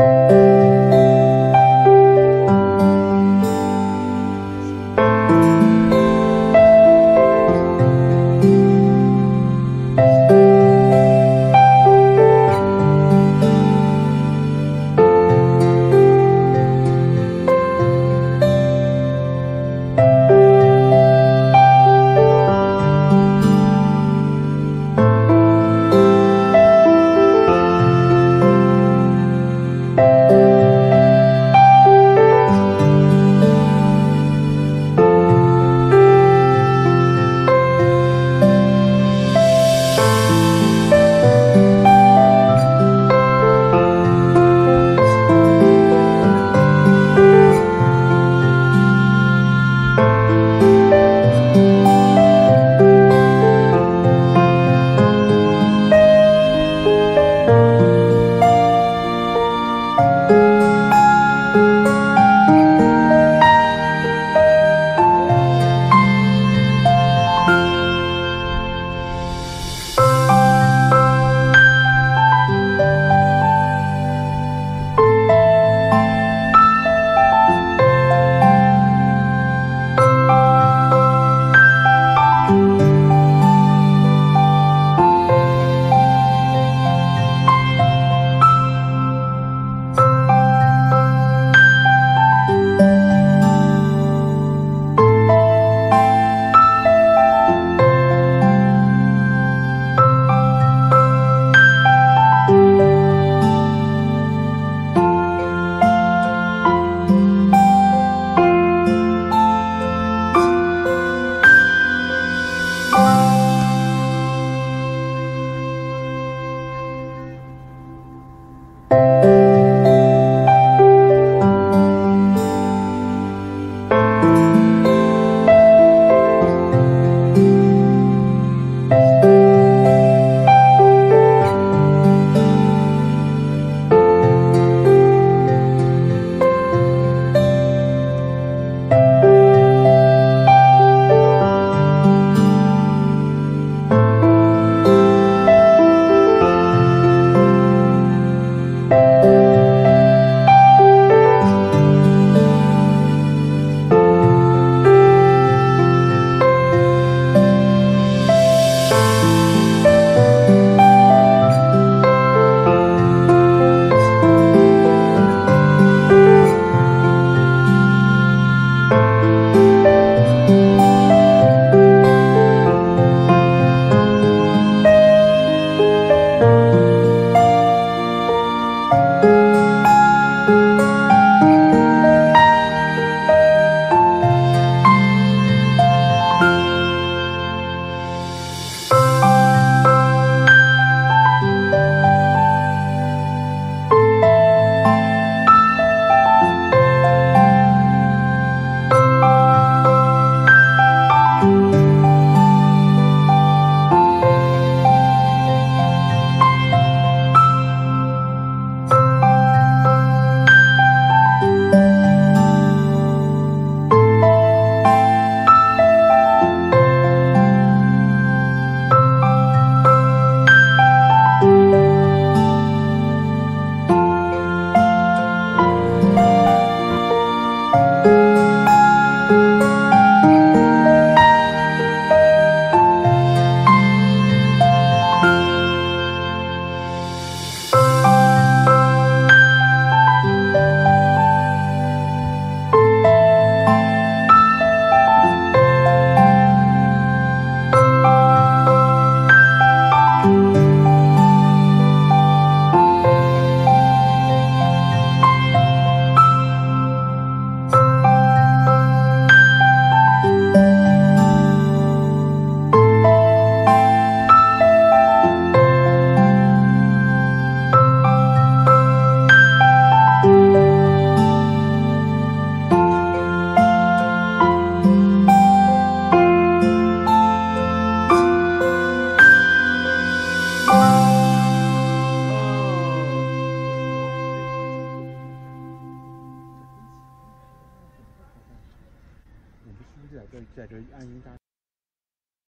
在这就在这安营扎。